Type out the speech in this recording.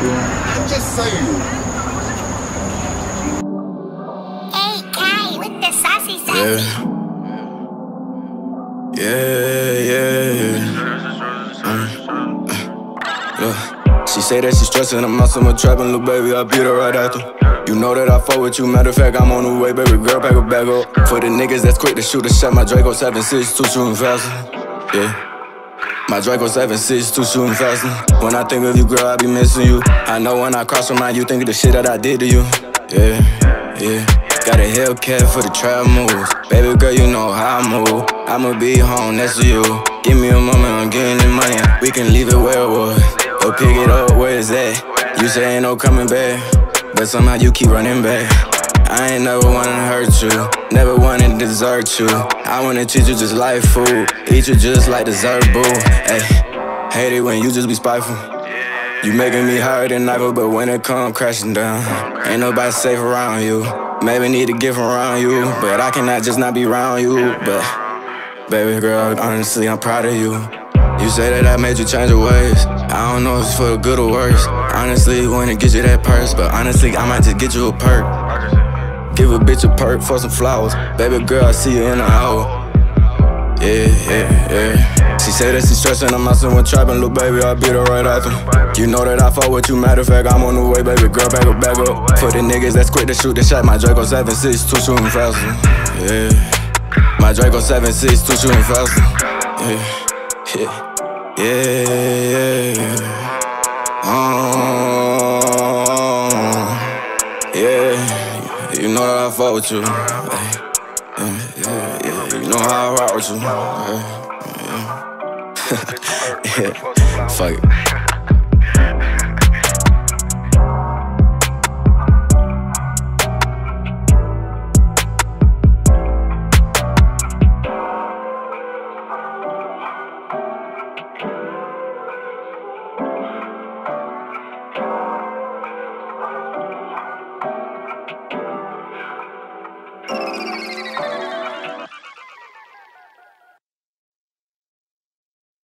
I'm just saying. Hey, Kai, with the saucy sauce. Yeah. Yeah, yeah. Mm. Uh, Look. She say that she stressing, I'm out somewhere trapping, little baby, I beat her right after. You know that I fuck with you, matter of fact, I'm on the way, baby girl, pack a bag up. For the niggas that's quick to shoot a shot, my Draco 7.6, two shooting faster. Yeah. My Draco 7.6, two shooting faster. When I think of you, girl, I be missing you. I know when I cross your mind, you think of the shit that I did to you. Yeah, yeah. Got a Hellcat for the trap moves. Baby girl, you know how I move. I'ma be home next to you. Give me a moment, I'm getting the money. We can leave it where it was. Or pick it up, where is that? You say ain't no coming back. But somehow you keep running back. I ain't never wanna hurt you, never wanna desert you. I wanna treat you just like food, eat you just like dessert, boo. Ay, hate it when you just be spiteful. You making me harder than ever, but when it come crashing down, ain't nobody safe around you. Maybe need to get around you, but I cannot just not be around you. But baby girl, honestly, I'm proud of you. You say that I made you change your ways. I don't know if it's for the good or worse. Honestly, wanna get you that purse, but honestly, I might just get you a perk. Give a bitch a perk for some flowers. Baby girl, I see you in an hour. Yeah, yeah, yeah. She said that she stressing, I'm out somewhere trapping, little baby, I'll beat her right after. You know that I fuck with you, matter of fact, I'm on the way, baby girl, back up, back up. For the niggas that's quick to shoot the shot, my Draco 7.6, two shooting faster. Yeah. My Draco 7.6, two shooting faster. Yeah, yeah, yeah. I fuck with you. Yeah, yeah, yeah. You know how I rock with you. Yeah, yeah. yeah. Fuck it.